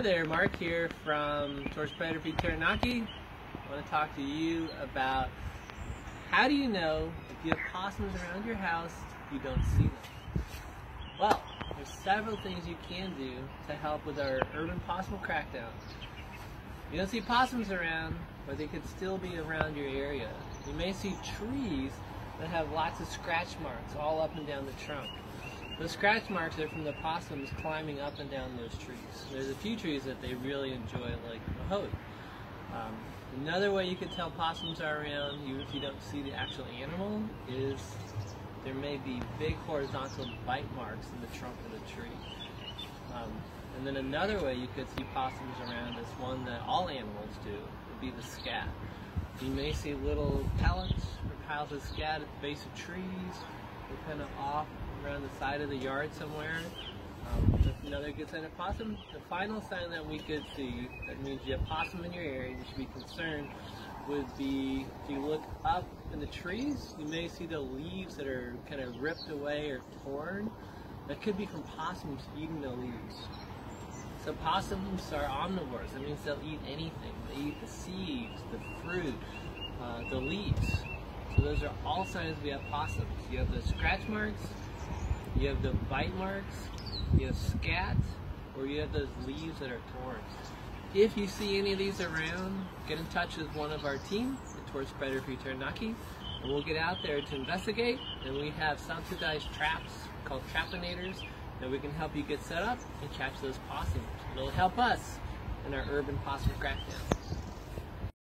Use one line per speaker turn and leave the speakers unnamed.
Hi there, Mark here from Towards Predator Free Taranaki. I want to talk to you about how do you know if you have possums around your house you don't see them? Well, there's several things you can do to help with our urban possum crackdown. You don't see possums around, but they could still be around your area. You may see trees that have lots of scratch marks all up and down the trunk. The scratch marks are from the possums climbing up and down those trees. There's a few trees that they really enjoy, like mahoe. Um, another way you can tell possums are around, even if you don't see the actual animal, is there may be big horizontal bite marks in the trunk of the tree. Um, and then another way you could see possums around is one that all animals do, would be the scat. You may see little pellets or piles of scat at the base of trees, or kind of off around the side of the yard somewhere. Um, that's another good sign of possum. The final sign that we could see that means you have possum in your area, you should be concerned, would be if you look up in the trees, you may see the leaves that are kind of ripped away or torn. That could be from possums eating the leaves. So possums are omnivores. That means they'll eat anything. They eat the seeds, the fruit, uh, the leaves. So those are all signs we have possums. You have the scratch marks, you have the bite marks, you have scat, or you have those leaves that are torn. If you see any of these around, get in touch with one of our team, the Towards Predator Free Taranaki, and we'll get out there to investigate. And we have subsidized traps called Trapinators that we can help you get set up and catch those possums. It'll help us in our urban possum crackdown.